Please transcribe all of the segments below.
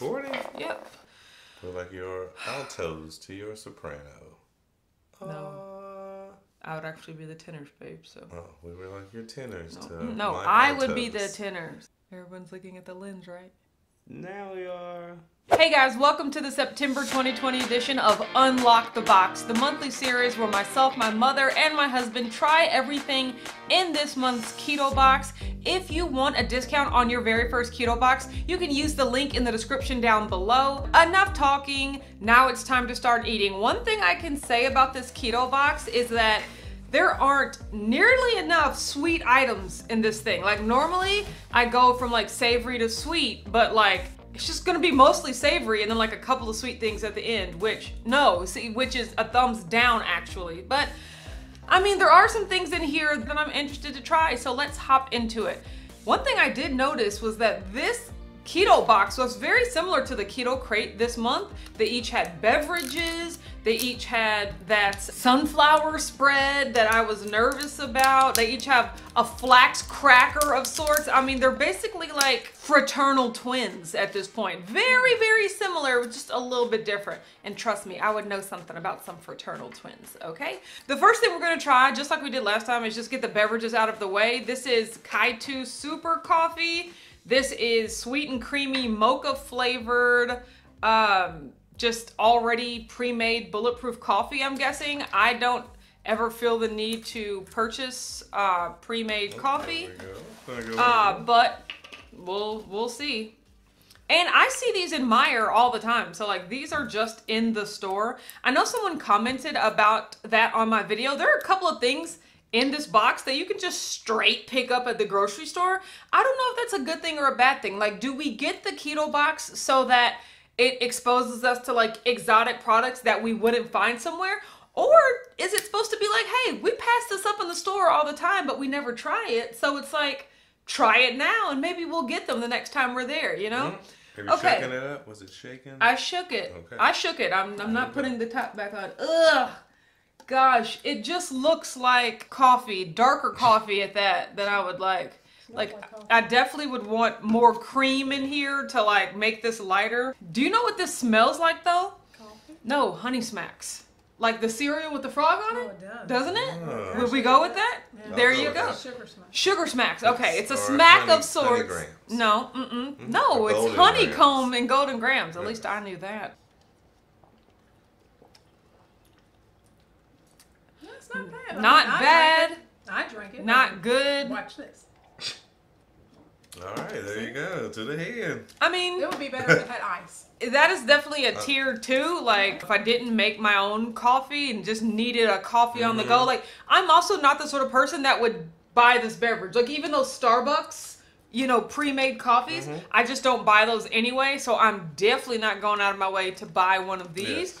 recording? Yep. We're like your altos to your soprano. No. I would actually be the tenors, babe. So. Uh, oh, we were like your tenors No, to no my I would be the tenors. Everyone's looking at the lens, right? Now we are. Hey guys, welcome to the September 2020 edition of Unlock the Box, the monthly series where myself, my mother, and my husband try everything in this month's keto box. If you want a discount on your very first keto box, you can use the link in the description down below. Enough talking, now it's time to start eating. One thing I can say about this keto box is that there aren't nearly enough sweet items in this thing. Like normally I go from like savory to sweet, but like it's just gonna be mostly savory and then like a couple of sweet things at the end, which no, see, which is a thumbs down actually. But I mean, there are some things in here that I'm interested to try, so let's hop into it. One thing I did notice was that this keto box was very similar to the keto crate this month. They each had beverages, they each had that sunflower spread that I was nervous about. They each have a flax cracker of sorts. I mean, they're basically like fraternal twins at this point. Very, very similar, just a little bit different. And trust me, I would know something about some fraternal twins, okay? The first thing we're gonna try, just like we did last time, is just get the beverages out of the way. This is Kitu Super Coffee. This is sweet and creamy mocha flavored, um, just already pre-made bulletproof coffee, I'm guessing. I don't ever feel the need to purchase uh, pre-made coffee. There we go. There we go. Uh, but we'll we'll see. And I see these in Meijer all the time. So like these are just in the store. I know someone commented about that on my video. There are a couple of things in this box that you can just straight pick up at the grocery store. I don't know if that's a good thing or a bad thing. Like do we get the keto box so that it exposes us to like exotic products that we wouldn't find somewhere? Or is it supposed to be like, hey, we pass this up in the store all the time, but we never try it. So it's like, try it now and maybe we'll get them the next time we're there, you know? Mm-hmm. Have you okay. shaken it up? Was it shaking? I shook it. Okay. I shook it. I'm, I'm not putting the top back on. Ugh. Gosh, it just looks like coffee, darker coffee at that, than I would like. Like, I definitely would want more cream in here to like make this lighter. Do you know what this smells like though? Coffee? No, Honey Smacks. Like the cereal with the frog on Oh, it? it does. Doesn't it? Would we go with that? Yeah. There you go. Sugar smash. Sugar smacks. Okay, it's a Or smack honey- of sorts. honeygrams. No, mm-mm. Mhm. no, Or it's honeycomb grams. and golden grams. At Yeah. least I knew that. That's not bad. I Not mean, bad, I drink it. not good. Watch this. All right, there you go. To the head. I mean, It would be better if it had ice. that is definitely a Uh, tier two. Like, if I didn't make my own coffee and just needed a coffee on the go, Mhm. like, I'm also not the sort of person that would buy this beverage. Like, even those Starbucks, you know, pre made coffees, Mhm. I just don't buy those anyway. So I'm definitely not going out of my way to buy one of these. Yes.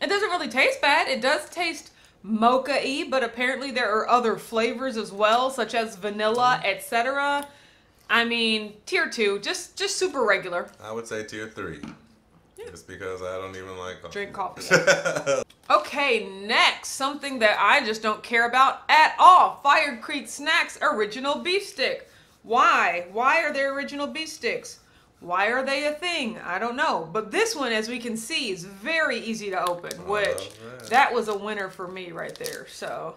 It doesn't really taste bad. It does taste mocha-y, but apparently there are other flavors as well, such as vanilla, etc. I mean, tier two, just just super regular. I would say tier three. Just because I don't even like coffee. Drink coffee. Okay, next, something that I just don't care about at all. Fire Creek Snacks Original Beef Stick. Why? Why are there original beef sticks? Why are they a thing? I don't know. But this one, as we can see, is very easy to open, which that was a winner for me right there. So,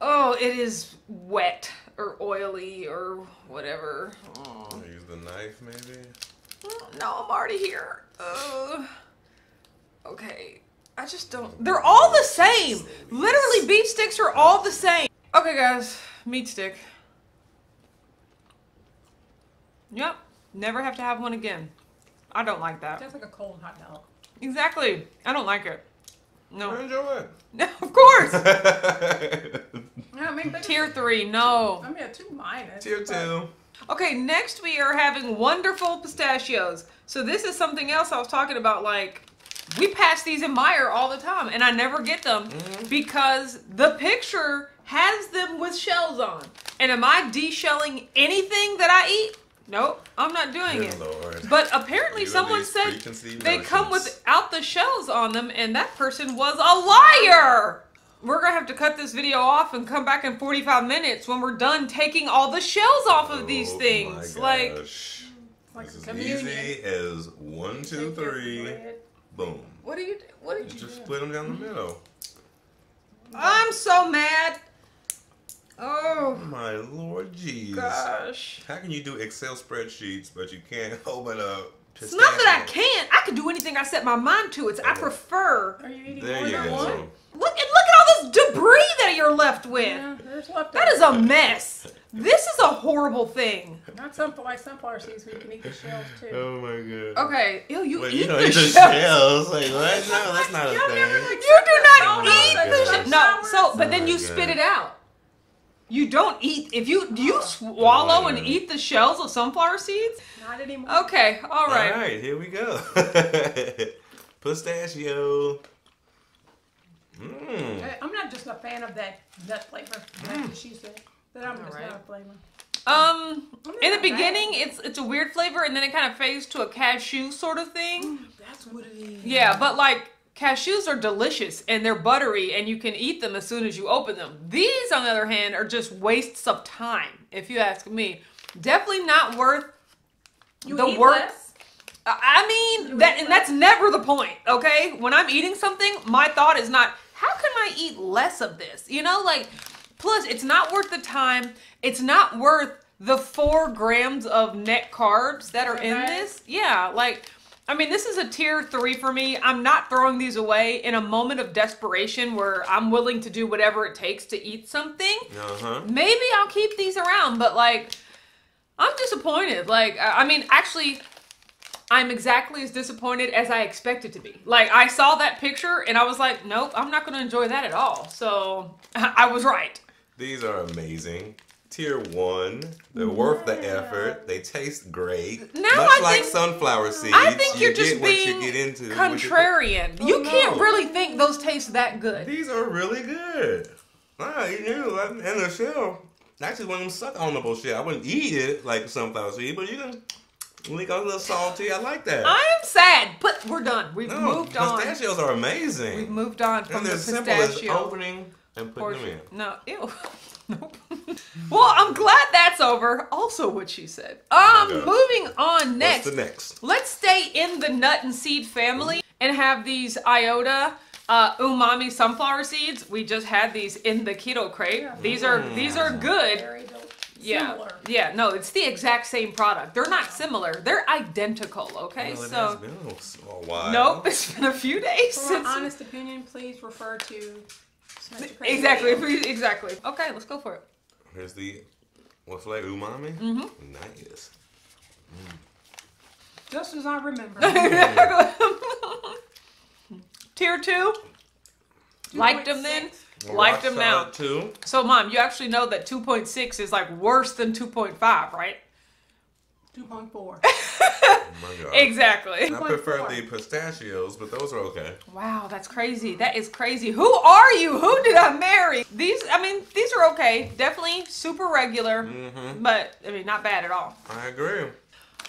oh, it is wet or oily or whatever. Oh. Use the knife, maybe. No, I'm already here. Uh, okay. I just don't. They're all the same. Literally, beef sticks are all the same. Okay, guys. Meat stick. Yep. Never have to have one again. I don't like that. Tastes like a cold hot dog. Exactly. I don't like it. No. I No. enjoy it. No, of course. it. Yeah, I mean, they- Tier three. No. I mean, a two minus. tier but- two. Okay, next we are having wonderful pistachios. So this is something else I was talking about. Like, we pass these in Meijer all the time, and I never get them mm-hmm. because the picture has them with shells on. And am I de-shelling anything that I eat? Nope, I'm not doing Good it. lord. But apparently, You someone said preconceived they come without the shells on them, and that person was a liar. We're gonna have to cut this video off and come back in 45 minutes when we're done taking all the shells off of these Oh things. my Like, gosh. like This a is easy as one, two, Take your three, bread. boom. What do you? What did You you? just split them down the middle. I'm so mad. Oh My lord, jeez. gosh. How can you do Excel spreadsheets but you can't open up? It's not that I can't. I can do anything I set my mind to. It's I prefer. Are you eating There more you than go. one? Look at look at all this debris that you're left with. Yeah, there's leftovers. That is a mess. This is a horrible thing. Not something like sunflower seeds where you can eat the shells too. Oh my god. Okay, ew, you Wait, eat you don't the eat the shells. shells. Like what? No, that's not a Y'all never, thing. like, You do not Oh eat the God. shit. No, so but then Oh you my spit it out. You don't eat if you do you ah. swallow and eat the shells of sunflower seeds. Not anymore. Okay, all right. All right, here we go. Pistachio. Mm. I- I'm not just a fan of that nut flavor. That's what mm. she said. That I'm just Alright. not a flavor. Um, in the beginning, bad. it's it's a weird flavor, and then it kind of fades to a cashew sort of thing. Mm, that's what it is. Yeah, but like cashews are delicious and they're buttery, and you can eat them as soon as you open them. These, on the other hand, are just wastes of time, if you ask me. Definitely not worth You the eat work. less? I I mean You that, eat and that's never the point. Okay, when I'm eating something, my thought is not how can I eat less of this. You know, like plus it's not worth the time. It's not worth the four grams of net carbs that are in this. Yeah, like. I mean, this is a tier three for me. I'm not throwing these away in a moment of desperation where I'm willing to do whatever it takes to eat something Uh huh. maybe I'll keep these around, but like, I'm disappointed. Like, I I mean, actually, I'm exactly as disappointed as I expected to be. Like, I saw that picture and I was like, nope, I'm not going to enjoy that at all. So I was right. These are amazing. Tier one. They're worth the effort. They taste great. Now Much I like think- sunflower seeds. I think you you're just get what being you get into. what you- contrarian. You no. can't really think those taste that good. These are really good. Ah, you knew. And the shell. Actually, one of them suck on the shell. I wouldn't eat it like sunflower seed, but you can lick a little salty. I like that. I am sad, but we're done. We've no, moved on. pistachios are amazing. We've moved on from and the they're simple as pistachio. opening and putting them in. No, ew. nope. well, I'm glad that's over. Also, what she said. Um, Okay. moving on next. What's the next? Let's stay in the nut and seed family and have these iota uh, umami sunflower seeds. We just had these in the keto crate. These are these are good. Very del- Yeah, similar. yeah. No, it's the exact same product. They're not similar. They're identical. Okay, Well, it has so been a s- a while. nope. It's been a few days For since. my honest opinion, please refer to Snatch Your Crazy Exactly. Video. Exactly. Okay, let's go for it. Here's the what flavor? Umami. Mm-hmm. Nice. Just as I remember. Tier two. Liked them then. 2.6. Liked them now. Too. So, mom, you actually know that 2.6 is like worse than 2.5, right? 2.4. Oh my god. Exactly. I prefer the pistachios, but those are okay. Wow, that's crazy. That is crazy. Who are you? Who did I marry? These, I mean, these are okay. Definitely super regular, Mm-hmm. but I mean, not bad at all. I agree.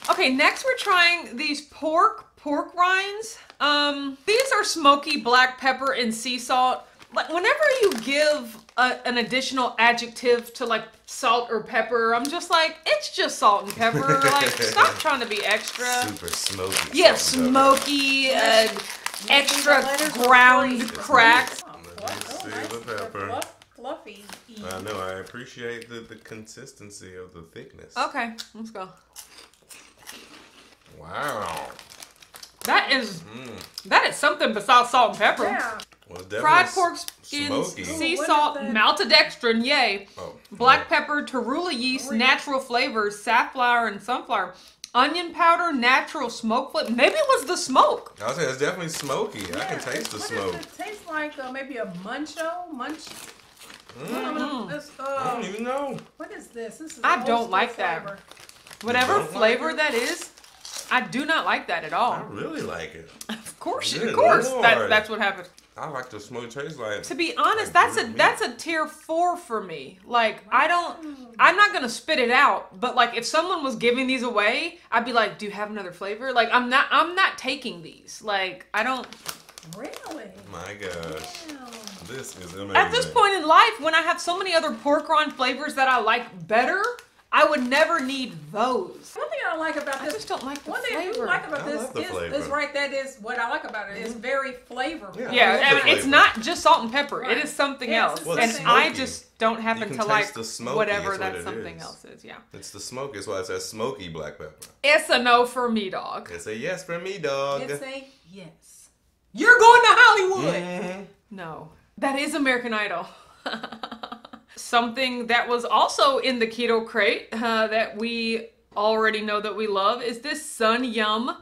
Okay, next we're trying these pork pork rinds. Um, these are smoky black pepper and sea salt. Like whenever you give a, an additional adjective to like salt or pepper, I'm just like, it's just salt and pepper. like, stop trying to be extra. Super smoky. Yeah, salt and pepper. smoky, uh, extra The letters are ground free. cracks. Oh, Let me see the pepper. Fluff- Fluffy. I know. I appreciate the, the consistency of the thickness. Okay, let's go. Wow. That is Mm. that is something besides salt and pepper. Yeah. Well, definitely Fried pork skins, smoky. sea Ooh, salt, maltodextrin, yay. Oh, Black pepper, torula yeast, Oh, natural flavors, safflower and sunflower, onion powder, natural smoke flavor. Maybe it was the smoke. I was saying it's definitely smoky. I can taste the what smoke. Does it taste like uh, maybe a muncho? Munch? Mm. This, I uh, don't even know. what is this? This is I don't school like that. Whatever don't like flavor that is, I do not like that at all. I really like it. Of course, Good of course, that, that's what happened. I like the smoke taste like. To be honest, Like that's a meat. that's a tier four for me. Like I don't, I'm not gonna spit it out. But like if someone was giving these away, I'd be like, "Do you have another flavor?" Like I'm not, I'm not taking these. Like I don't. Really? My gosh, Wow. this is amazing. At this point in life, when I have so many other pork rind flavors that I like better, I would never need those. One thing I don't like about this, I just don't like the One thing I do flavor. like about I this is, flavor. is right. That is what I like about it. It's very flavorful. Yeah. Yeah, love I mean, it's not just salt and pepper. It Right. is something Yes, else, Well, and it's I just don't happen can to taste like the smoky, whatever is what that something is. else is. Yeah, It's the smoke. It's why it says smoky black pepper. it's a no for me, dog. It's a yes for me, dog. It's a yes. You're going to Hollywood. Mhm. No, that is American Idol. Something that was also in the keto crate uh, that we already know that we love is this Sun Yum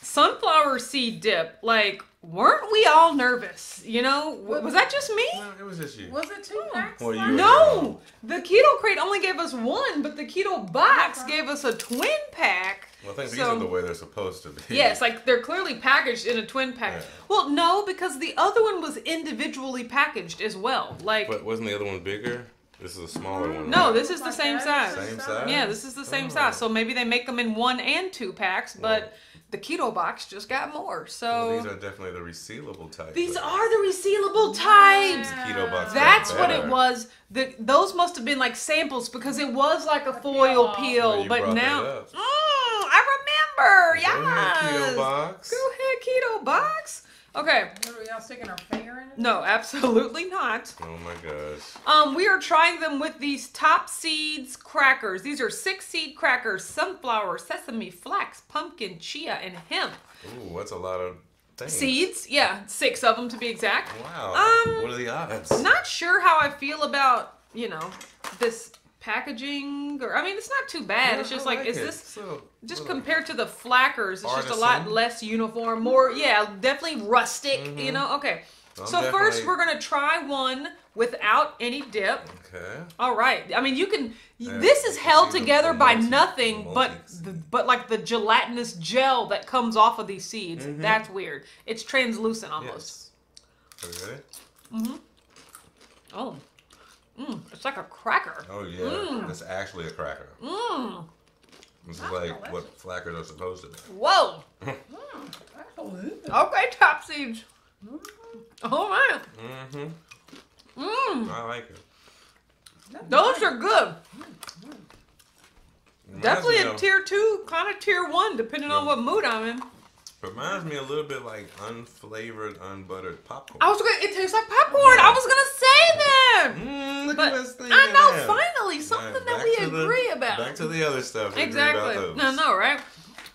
sunflower seed dip. Like, weren't we all nervous? You know, W- was that just me? No, it was just you. Was it two packs? Well, No, the keto crate only gave us one, but the keto box gave us a twin pack. Well, I think these are the way they're supposed to be. Yes, like they're clearly packaged in a twin pack. Yeah. Well, no, because the other one was individually packaged as well. Like, But wasn't the other one bigger? This is a smaller one. no, right? this is the Like same that? size. Same size? Yeah, this is the same Oh. size. So maybe they make them in one and two packs, but the keto box just got more. Well, So these are definitely the resealable type. these are the resealable types. keto box. That's what it was. The, those must have been like samples because it was like a foil peel. peel, Well, you but brought that now mm. Up. I remember. Go ahead, Yes. keto box. Go ahead, keto box. Okay. Are y'all sticking our finger in it? No, absolutely not. Oh my gosh. Um, we are trying them with these Top Seedz crackers. These are six seed crackers: sunflower, sesame, flax, pumpkin, chia, and hemp Ooh, that's a lot of things. seeds. Yeah, six of them to be exact. Wow. Um, what are the odds? Not sure how I feel about you know this packaging. Or I mean, it's not too bad. Yeah, it's just I like, is it. this So, just compared to the flackers? It's just a lot less uniform. More, yeah, definitely rustic. You Mhm. know. Okay. I'm so first, we're gonna try one without any dip. Okay. All right. I mean, you can. Yeah, this is held together by multi- nothing but the, but like the gelatinous gel that comes off of these seeds. Mhm. That's weird. It's translucent almost. Yes. Are you ready? Oh, mm, it's like a cracker. Oh yeah. Mm. It's actually a cracker. Mmm. This is That's like delicious. what flackers are supposed to be. Whoa. Absolutely. Okay, Top Seedz. All right. Mm-hmm. Mmm. I like it. Those are good. Reminds Definitely a tier two, kind of tier one, depending on what mood I'm in. Reminds me a little bit like unflavored, unbuttered popcorn. I was gonna. It tastes like popcorn. I was gonna say that. Mm, look But at this thing. I know, finally, something Right, that we to the- agree about. Back to the other stuff. we exactly. No, no, right?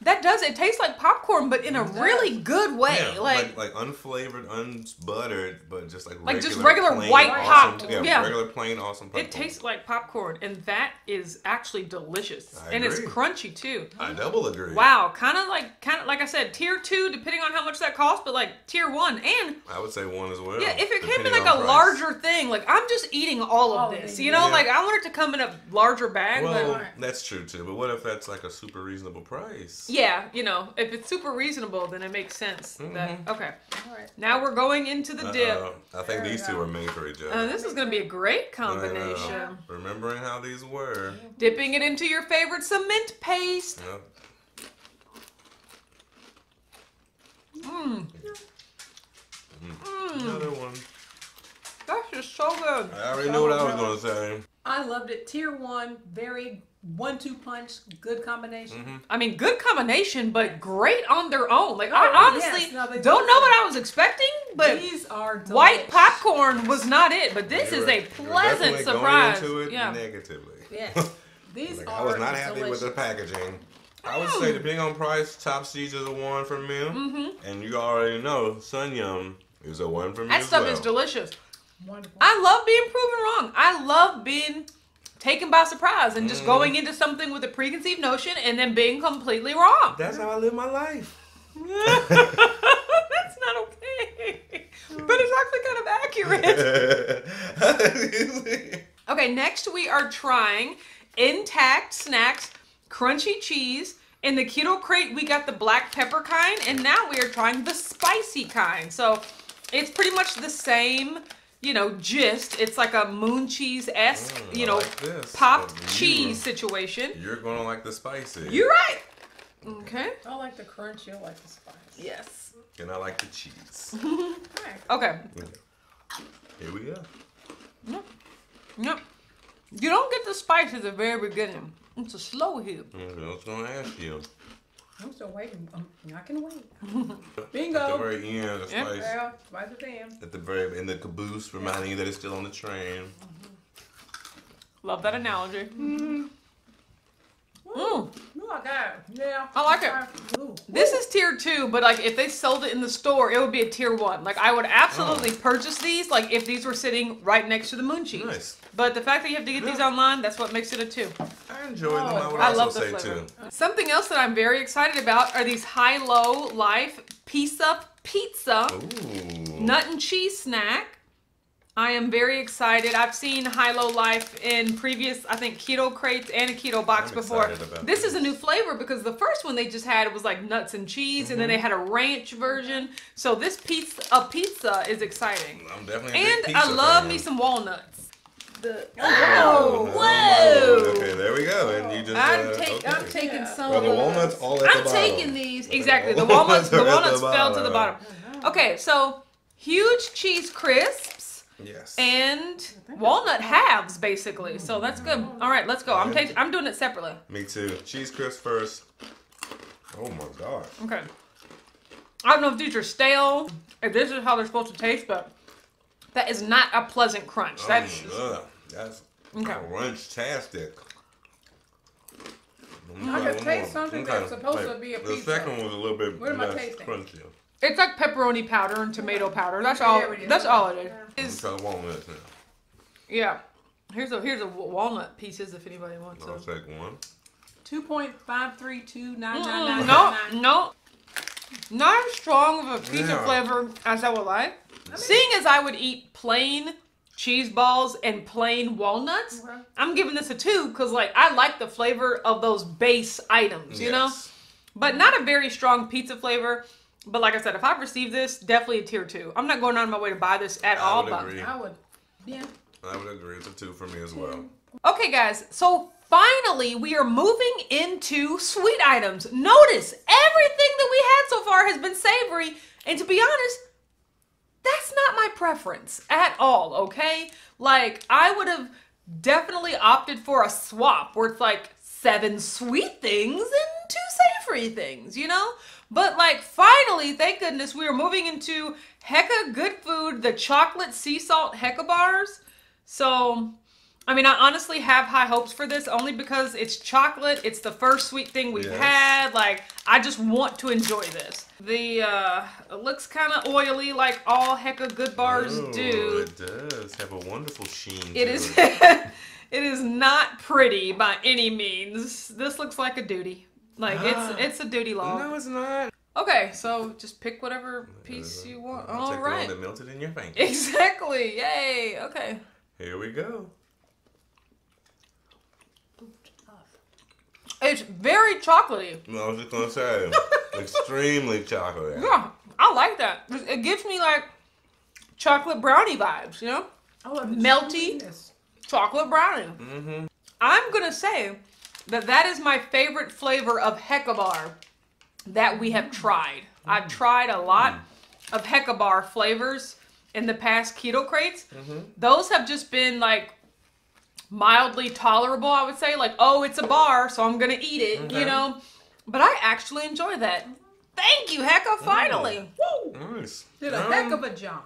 That does. It tastes like popcorn, but in a It really good way. Yeah, like, like, like unflavored, unbuttered, but just like Like regular, just regular plain, white awesome, pop- Yeah, yeah. regular plain awesome. Popcorn. it tastes like popcorn, and that is actually delicious, I and it's crunchy too. I double agree. Wow, kind of like, kind of like I said, tier two, depending on how much that costs, but like tier one, and I would say one as well. yeah, if it came in like a price. larger thing, like I'm just eating all of All this, it, you know, yeah. like I want it to come in a larger bag, Well, but. that's true too. But what if that's like a super reasonable price? Yeah, you know, if it's super reasonable, then it makes sense. That Mhm. okay. All right. Now we're going into the dip. Uh-oh. I think There these two are made for each other. Uh, this is going to be a great combination. Remembering how these were. Dipping it into your favorite cement paste. Yep. Mmm, Mm. Another one. that's just so good. I already knew what I was gonna say. I loved it. Tier one, very one-two punch, good combination. Mhm. I mean, good combination, but great on their own. Like, I Oh, honestly yes. No, don't know what I was expecting, but These are white popcorn was not it. But this You is were- a you were pleasant surprise. Going into it yeah. negatively. Yes. These Like, are I was not happy delicious. with the packaging. I would say, depending on price, Top Seedz is a one for me. Mm-hmm. And you already know, Sun Yum is a one for me That as stuff well. is delicious. Wonderful. I love being proven wrong. I love being taken by surprise and just Mhm. going into something with a preconceived notion and then being completely wrong. That's how I live my life. That's not okay. But it's actually kind of accurate. Okay, next we are trying intact snacks, crunchy cheese. In the keto crate, we got the black pepper kind, and now we are trying the spicy kind. So it's pretty much the same, you know, gist. It's like a moon cheese esque, Mm, you know, like popped you- cheese situation. You're gonna like the spicy. You're right. Okay. I like the crunch. You like the spice. Yes. And I like the cheese. All right. Okay. Here we go. Yep. You don't get the spice at the very beginning. It's a slow hit. Mm, I was gonna ask you. I'm still waiting. Um, I can wait. Bingo. At the very end, the Yep. spice. Well, spice it in. At the very in the caboose, reminding you that it's still on the train. Love that analogy. Mm. Mm. Ooh, I got it. Yeah. I like it. Ooh. This is tier two, but like if they sold it in the store, it would be a tier one. Like I would absolutely oh. purchase these, like if these were sitting right next to the moon cheese. Nice. But the fact that you have to get these online, that's what makes it a two. I enjoyed them. I oh, would I also love the say flavor. too. Something else that I'm very excited about are these Hilo Life pizza pizza Ooh. nut and cheese snack. I am very excited. I've seen Hilo Life in previous, I think, keto crates and a keto box I'm before. This this. is a new flavor because the first one they just had was like nuts and cheese, and then Mm-hmm. they had a ranch version. So this pizza, a pizza, is exciting. I'm definitely a And big I love fan. me some walnuts. The, Oh, whoa! Okay, there we go. And you just. I'm, uh, take, okay. I'm taking Yeah. some. Well, the of walnuts all at the I'm bottom. taking these exactly. The walnuts walnuts, the are at the walnuts fell to the bottom. bottom. Okay, so huge cheese crisps Yes. and walnut halves, basically. So that's good. All right, let's go. I'm taking. I'm doing it separately. Me too. Cheese crisp first. Oh my god. Okay. I don't know if these are stale, if this is how they're supposed to taste, but that is not a pleasant crunch. Oh, that's Oh, ugh. That's Okay. crunch-tastic. I can taste something that's supposed to be a The pizza. second one was a little bit What am I less tasting? crunchy. It's like pepperoni powder and tomato powder. That's all. There it is. That's all it is. I'm is. Is trying walnuts now. yeah. Here's a here's a walnut pieces if anybody wants I'll them. take one. Two point five three two nine nine nine No, no. Not as strong of a pizza Yeah. flavor as I would like. Seeing as I would eat plain cheese balls and plain walnuts, Okay. I'm giving this a two because like I like the flavor of those base items, you know? But not a very strong pizza flavor. But like I said, if I receive this, definitely a tier two. I'm not going out of my way to buy this at I all. would but agree. I would. Yeah. I would agree. It's a two for me as well. Okay, guys, so finally we are moving into sweet items. Notice everything that we had so far has been savory, and to be honest, that's not my preference at all, okay? Like, I would have definitely opted for a swap where it's like seven sweet things and two savory things, you know? But like finally, thank goodness, we are moving into Hecka Good Food, the chocolate sea salt Hecka bars. So, I mean, I honestly have high hopes for this only because it's chocolate. It's the first sweet thing we've Yes. had. Like, I just want to enjoy this. The uh it looks kind of oily like all Hecka Good bars do. It does have a wonderful sheen. It is It. it is not pretty by any means. This looks like a duty. Like it's it's a duty log. No, it's not. Okay, so just pick whatever piece you want. I'll All take the one that melted in your finger. Exactly. Yay. Okay. Here we go. It's very chocolatey. No, I was just gonna say, extremely chocolate. Yeah, I like that. It gives me like chocolate brownie vibes, you know? I love the Melty. Chocolate brownie. Mm-hmm. I'm gonna say that that is my favorite flavor of Hecka Bar that we have tried. I've mm. tried a lot mm. of Hecka Bar flavors in the past keto crates. Mm-hmm. Those have just been like mildly tolerable, I would say. Like, oh, it's a bar, so I'm gonna eat it, you know? But I actually enjoy that. Thank you, Hecka, mm. finally. Woo! Nice. Did a Um, heck of a job.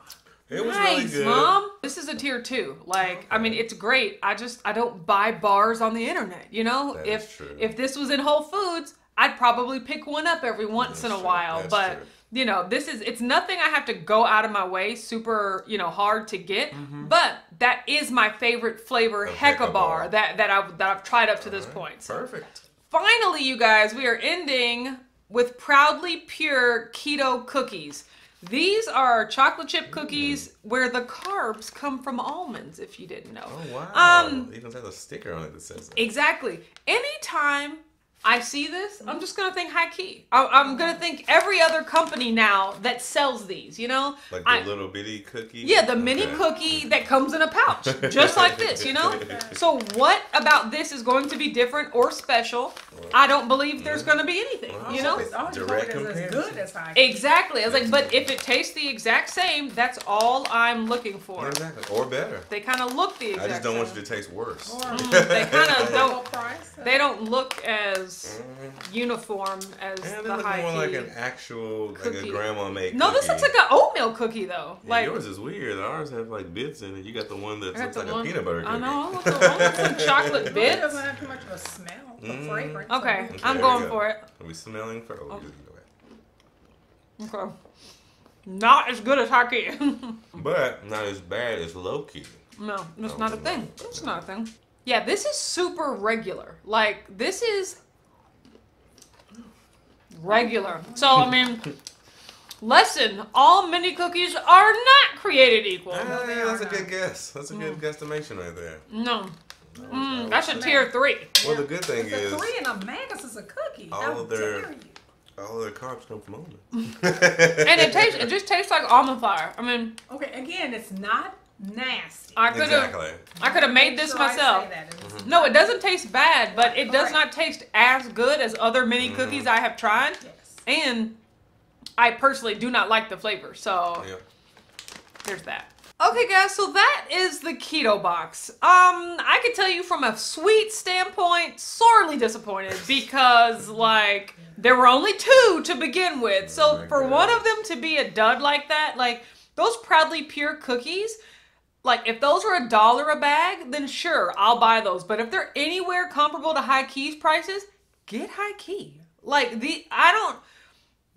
It was nice, really good. mom. This is a tier two. Like, I mean, it's great. I just I don't buy bars on the internet. You know, That if if this was in Whole Foods, I'd probably pick one up every once That's in a true. while. That's but true. you know, this is it's nothing I have to go out of my way super you know hard to get. Mm-hmm. But that is my favorite flavor, Hecka bar Bar. that that I that I've tried up to this Alright, point. Perfect. finally, you guys, we are ending with proudly pure keto cookies. These are chocolate chip cookies where the carbs come from almonds, if you didn't know. Oh wow. Um, it even has a sticker on it that says that. Exactly. Anytime I see this, I'm just gonna think high key. I, I'm gonna think every other company now that sells these. You know, Like the I- little bitty cookie. yeah, the mini cookie that comes in a pouch, just like this. You know. So what about this is going to be different or special? I don't believe there's going to be anything. Well, You know. It's always Direct voted as comparison. good as high. Exactly. I was like, but if it tastes the exact same, that's all I'm looking for. Exactly. Or better. They kind of look the exact I just don't want you to taste worse. Or mm, they kind of don't. They don't look as Mhm. uniform as And the look high more like key. an actual, like a grandma made. no, this looks like an oatmeal cookie though. Yeah, Like yours is weird. Ours have like bits in it. You got the one that looks like one- a peanut butter cookie. I know. I want some, I want some chocolate It bits. doesn't have too much of a smell, a Mm. fragrance. Okay, Okay, I'm going go. for it. Are we smelling for? Oh, Oh. you. Okay. Not as good as high key. But not as bad as low key. No, it's Oh, not a thing. It's not a thing. Yeah, this is super regular. Like this is regular. So I mean, lesson: all mini cookies are not created equal. Ah, yeah, that's a good guess. That's a good Mm. guestimation right there. No, I mm, that's a tier three. Well, the good thing It's a is three and a Magus is a cookie. All How of their- dare you? all their carbs come from almonds. And it tastes. It just tastes like almond flour. I mean, Okay, again, it's not nasty. I could have. exactly. I could have made this Sure myself. that. It is- No, it doesn't taste bad, but it does Correct. not taste as good as other mini Mhm. cookies I have tried. Yes. And I personally do not like the flavor, so Yeah. there's that. Okay, guys, so that is the keto box. Um, I could tell you from a sweet standpoint, sorely disappointed because like there were only two to begin with. Oh So my for God. one of them to be a dud like that, like those proudly pure cookies, like if those are a dollar a bag, then sure, I'll buy those. But if they're anywhere comparable to high keys prices, get high key. Like the I don't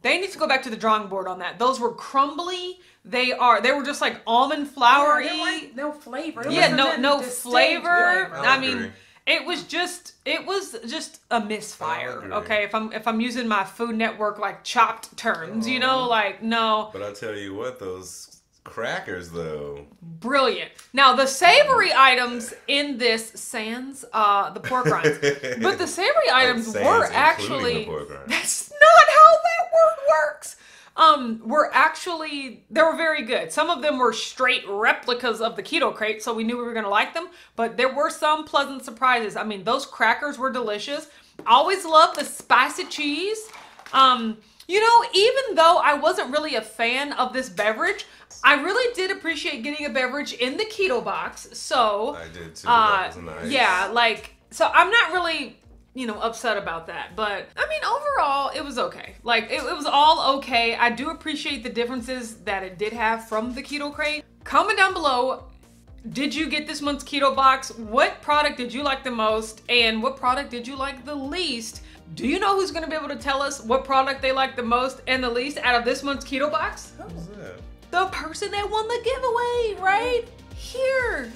they need to go back to the drawing board on that. Those were crumbly. They are. They were just like almond floury. There wasn't no flavor. There Yeah, no, no flavor. flavor. I I mean, it was just, it was just a misfire. Okay, if I'm if I'm using my Food Network like chopped terms, you um, know, Oh. like no, But I tell you what, those crackers though. brilliant. Now the savory items in this sans uh the pork rinds, but the savory items sans were actually pork rinds. that's not how that word works. Um, were actually they were very good. Some of them were straight replicas of the keto crate, so we knew we were gonna like them. But there were some pleasant surprises. I mean, those crackers were delicious. Always love the spicy cheese. Um, you know, even though I wasn't really a fan of this beverage, I really did appreciate getting a beverage in the keto box. So I did too. uh, that was nice. yeah, like so I'm not really, you know, upset about that. But I mean, overall, it was okay. Like it, it was all okay. I do appreciate the differences that it did have from the keto crate. Comment down below. Did you get this month's keto box? What product did you like the most? And what product did you like the least? Do you know who's going to be able to tell us what product they like the most and the least out of this month's keto box? What's that? the person that won the giveaway right here.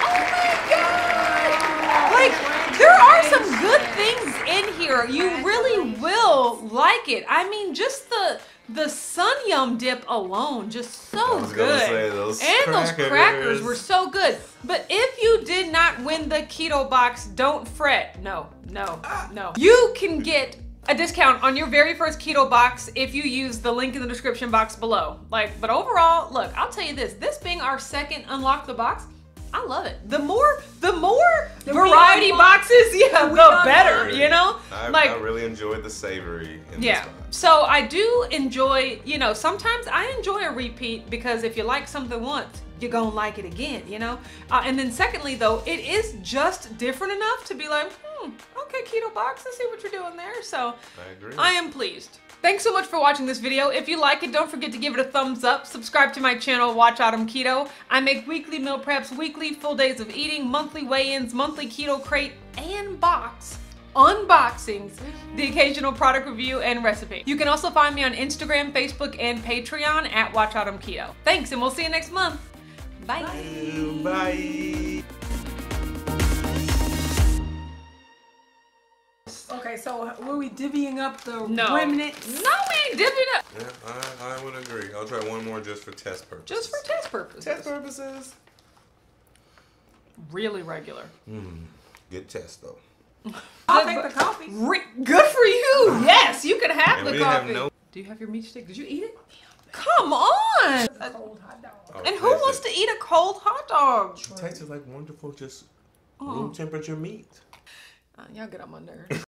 Oh my god! Like there are some good things in here. You really will like it. I mean, just the the sun yum dip alone, just so I was good. say those and those crackers crackers. were so good. But if you did not win the keto box, don't fret. No, no, no. You can get a discount on your very first keto box if you use the link in the description box below. Like, but overall, look, I'll tell you this: this being our second unlock the box. I love it. The more, the more The variety boxes, yeah, we the better. unlock. You know, I, like I really enjoyed the savory. In yeah. This box. So I do enjoy, you know, sometimes I enjoy a repeat because if you like something once, you're gonna like it again, you know? Uh, and then secondly, though, it is just different enough to be like, hmm, okay, keto box, I see what you're doing there. So I agree. I am pleased. Thanks so much for watching this video. If you like it, don't forget to give it a thumbs up. Subscribe to my channel, Watch Autumn Keto. I make weekly meal preps, weekly full days of eating, monthly weigh-ins, monthly keto crate, and box unboxings, the occasional product review, and recipe. You can also find me on Instagram, Facebook, and Patreon at Watch Autumn Keto. Thanks, and we'll see you next month. Bye. Bye. Okay, so were we divvying up the No. remnants? No, we ain't divvying up. Yeah, I, I would agree. I'll try one more just for test purposes. Just for test purposes. test purposes. Really regular. Mm, good test though. I'll take the coffee. Re- good for you. Yes, you can have And the we didn't have coffee. no- Do you have your meat stick? Did you eat it? Come on. A cold hot dog. Oh, And who wants to eat a cold hot dog? It tastes like wonderful, just Oh. room temperature meat. Uh, y'all get on my nerves.